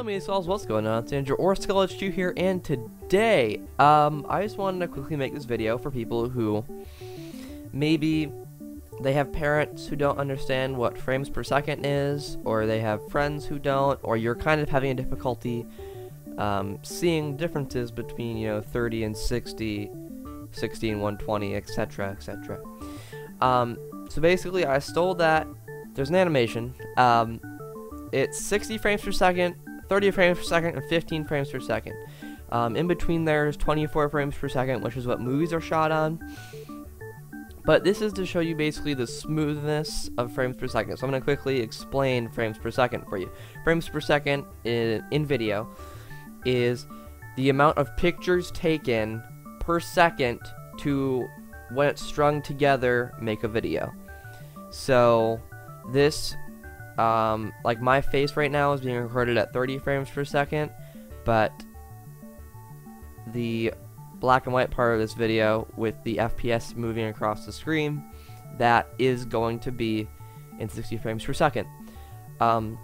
Hello, me what's going on? It's Andrew or SkullHQ here, and today, um, I just wanted to quickly make this video for people who maybe they have parents who don't understand what frames per second is, or they have friends who don't, or you're kind of having a difficulty um, seeing differences between, you know, 30 and 60, 60 and 120, etc., etc. Um, so basically, I stole that. There's an animation. Um, it's 60 frames per second, 30 frames per second, and 15 frames per second. Um, in between there is 24 frames per second, which is what movies are shot on. But this is to show you basically the smoothness of frames per second. So I'm going to quickly explain frames per second for you. Frames per second in, in video is the amount of pictures taken per second to when it's strung together make a video. So this um, like my face right now is being recorded at 30 frames per second, but the black and white part of this video with the FPS moving across the screen, that is going to be in 60 frames per second. Um,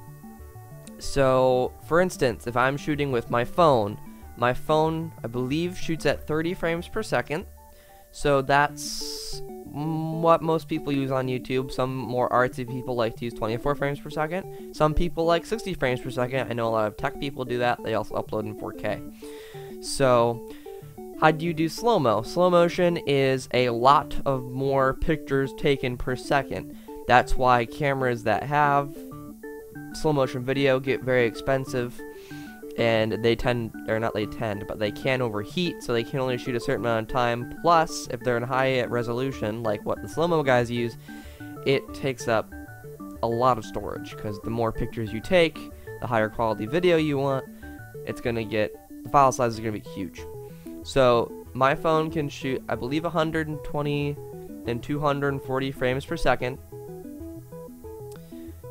so, for instance, if I'm shooting with my phone, my phone, I believe, shoots at 30 frames per second. So that's what most people use on YouTube. Some more artsy people like to use 24 frames per second. Some people like 60 frames per second. I know a lot of tech people do that. They also upload in 4K. So, how do you do slow-mo? Slow motion is a lot of more pictures taken per second. That's why cameras that have slow motion video get very expensive and they tend, or not they tend, but they can overheat, so they can only shoot a certain amount of time. Plus, if they're in high resolution, like what the slow-mo guys use, it takes up a lot of storage, because the more pictures you take, the higher quality video you want, it's going to get, the file size is to be huge. So, my phone can shoot, I believe, 120 and 240 frames per second.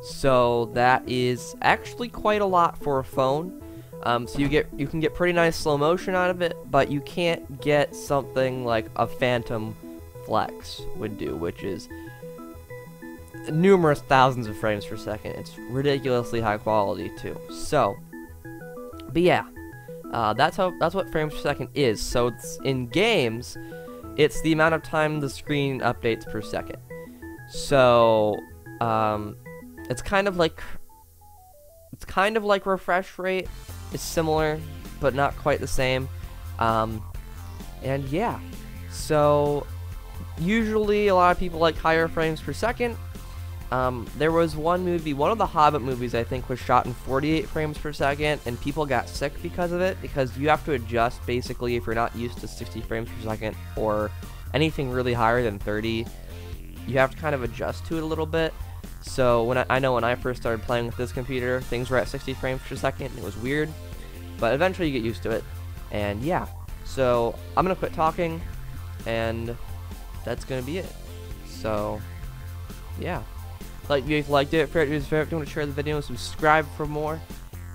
So, that is actually quite a lot for a phone. Um, so you get you can get pretty nice slow motion out of it, but you can't get something like a Phantom Flex would do, which is numerous thousands of frames per second. It's ridiculously high quality too. So, but yeah, uh, that's how that's what frames per second is. So in games, it's the amount of time the screen updates per second. So, um, it's kind of like it's kind of like refresh rate is similar, but not quite the same. Um, and yeah, so usually a lot of people like higher frames per second. Um, there was one movie, one of the Hobbit movies, I think, was shot in 48 frames per second, and people got sick because of it, because you have to adjust, basically, if you're not used to 60 frames per second, or anything really higher than 30, you have to kind of adjust to it a little bit. So when I, I, know when I first started playing with this computer, things were at 60 frames per second. and it was weird, but eventually you get used to it. And yeah, so I'm gonna quit talking, and that's gonna be it. So yeah, like if you liked it, favorite, if you want to share the video, subscribe for more,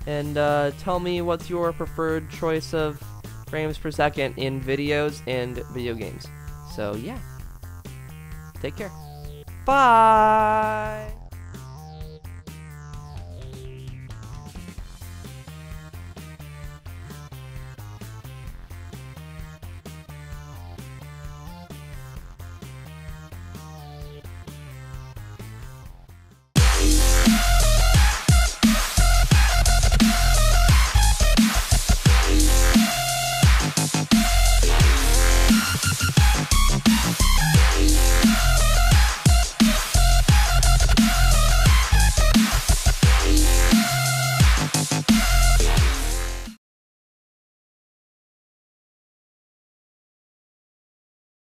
and uh, tell me what's your preferred choice of frames per second in videos and video games. So yeah, take care. Bye.